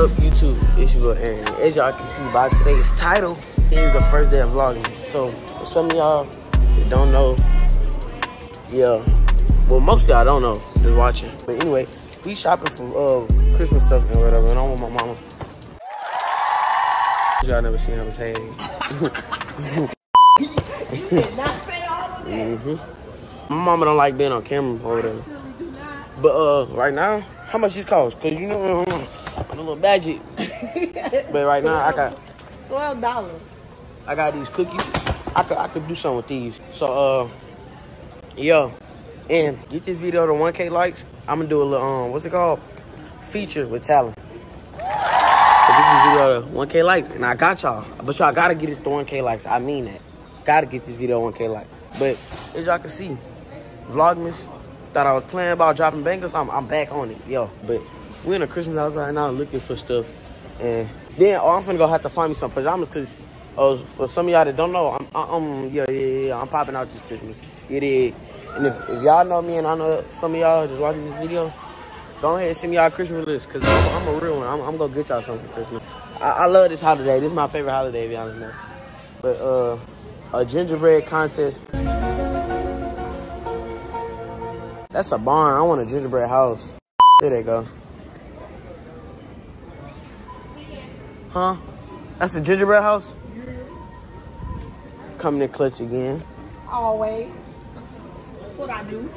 up, YouTube? It's your boy Aaron. As y'all can see by today's title, it is the first day of vlogging. So, for some of y'all that don't know, yeah, well, most of y'all don't know, just watching. But anyway, we shopping for uh, Christmas stuff and whatever, and I'm with my mama. Y'all never seen her say. mm-hmm. My mama don't like being on camera or whatever. But uh, right now, how much these cost? Cause you know, a little budget. but right now, I got twelve dollars. I got these cookies. I could I could do something with these. So uh, yo, and get this video to 1K likes. I'm gonna do a little um, what's it called? Feature with talent. So get this video to 1K likes, and I got y'all. But y'all gotta get it to 1K likes. I mean that. Gotta get this video 1K likes. But as y'all can see, Vlogmas thought I was playing about dropping bangers. I'm, I'm back on it, yo. But we in a Christmas house right now looking for stuff. And then, oh, I'm finna go have to find me some pajamas because oh, for some of y'all that don't know, I'm, I'm, yeah, yeah, yeah, I'm popping out this Christmas. It is. And if, if y'all know me and I know some of y'all just watching this video, go ahead and send me y'all Christmas list because I'm, I'm, a real one. I'm, I'm going to get y'all something for Christmas. I, I, love this holiday. This is my favorite holiday, to be honest, man. But uh, a gingerbread contest. That's a barn. I want a gingerbread house. There they go. Huh? That's a gingerbread house? Coming in clutch again. Always. That's what I do.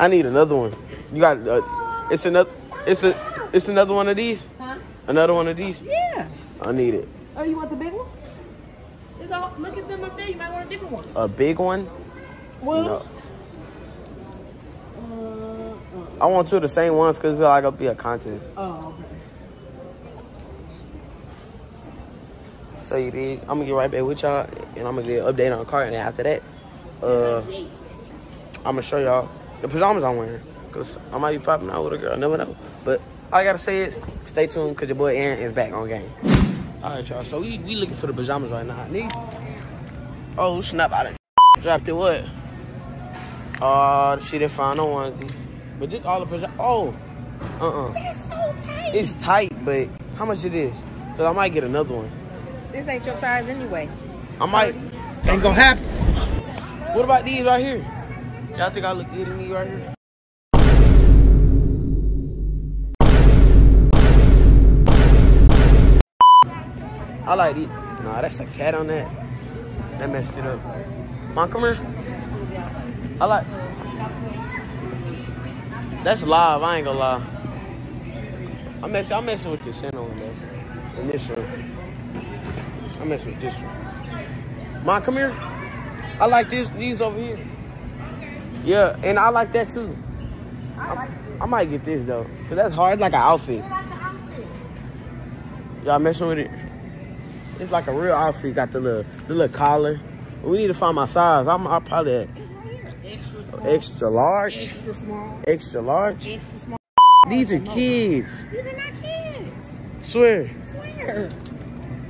I need another one. You got uh, it's another it's a it's another one of these? Huh? Another one of these? Yeah. I need it. Oh, you want the big one? All, look at them up there. You might want a different one. A big one? Well, no. I want two of the same ones because it's like gonna be a contest. Oh, okay. So you did. I'm gonna get right back with y'all, and I'm gonna get an update on the car, and after that, uh, I'm gonna show y'all the pajamas I'm wearing, cause I might be popping out with a girl. Never know. But all I gotta say is, stay tuned, cause your boy Aaron is back on game. All right, y'all. So we we looking for the pajamas right now. Need, Oh snap! I done dropped it. What? Oh, she didn't find no onesie. But this all the pajamas. Oh, uh-uh. It's so tight. It's tight, but how much it is? Cause I might get another one. This ain't your size anyway. I might. Ain't gonna happen. What about these right here? Y'all think I look good in these right here? I like these. Nah, that's a cat on that. That messed it up. Mom, come here. I like. That's live. I ain't gonna lie. I'm messing. I'm messing with the center one though. And this one. I'm messing with this one. Mom, come here. I like this. These over here. Yeah, and I like that too. I, I might get this though, cause that's hard. It's like an outfit. Y'all messing with it? It's like a real outfit. Got the little, the little collar. We need to find my size. I'm, I'll probably at Extra small. extra large. Extra small. Extra large. Extra small. These are kids. These are not kids. Swear. Swear.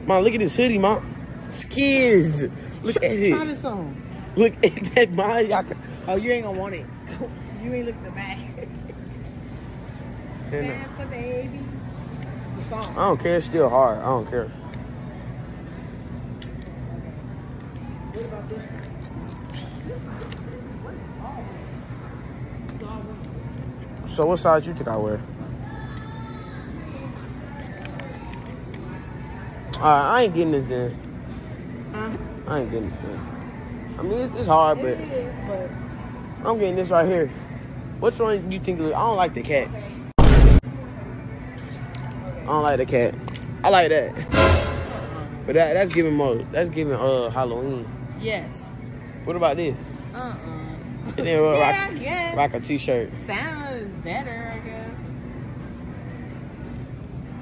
Mom, look at this hoodie, mom. It's kids. Look at Try it. this on. Look at that, mom. Oh, you ain't gonna want it. you ain't looking back. Santa baby. I don't care. It's still hard. I don't care. What about this? So what size you think I wear? Alright, I ain't getting this then. Huh? I ain't getting this then. I mean, it's, it's hard, It but is, but I'm getting this right here. Which one do you think? I don't like the cat. I don't like the cat. I like that. But that that's giving more. That's giving uh Halloween. yes. What about this? Uh-uh. And then uh, yeah, rock, rock a t-shirt. Sounds better.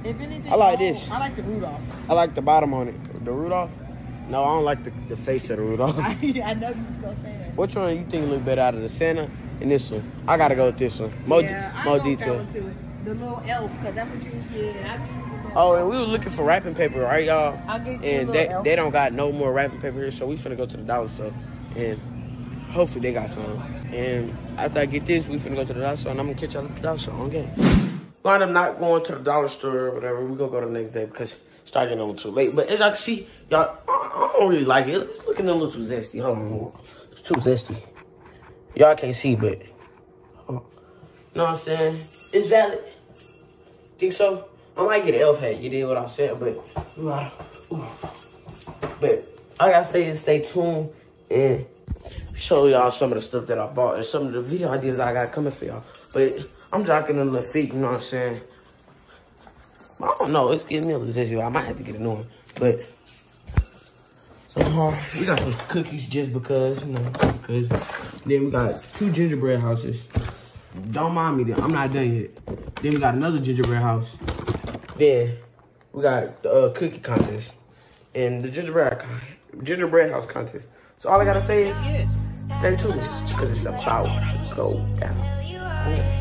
If anything, I like this. I like the Rudolph. I like the bottom on it. The Rudolph. No, I don't like the, the face of the Rudolph. I, I know you was gonna say that. Which one you think look better out of the Santa and this one? I gotta go with this one. More, yeah, I more go with that detail. one too. The little elf, cause that's what you get. I think it's a Oh, and we were looking for wrapping paper, right, y'all? I'll get you a And they, elf. they don't got no more wrapping paper here, so we finna go to the dollar store and hopefully they got some. And after I get this, we finna go to the dollar store and I'm gonna catch y'all at the dollar store on game. Wind up not going to the dollar store or whatever. We gonna go the next day because it's starting a little too late. But as y'all can see, y'all, I don't really like it. It's looking a little too zesty. Hold on. It's too zesty. Y'all can't see, but. Uh, know what I'm saying? It's valid. Think so? I might get an elf hat. You did what I said, but. But all I gotta say is stay tuned and show y'all some of the stuff that I bought and some of the video ideas I got coming for y'all. But I'm jocking a little feet, you know what I'm saying? I don't know, it's getting me a little I might have to get a new one. But somehow we got some cookies just because, you know, because then we got two gingerbread houses. Don't mind me then, I'm not done yet. Then we got another gingerbread house. Then we got the uh, cookie contest and the gingerbread gingerbread house contest. So all I gotta say is stay tuned because it's about to go down.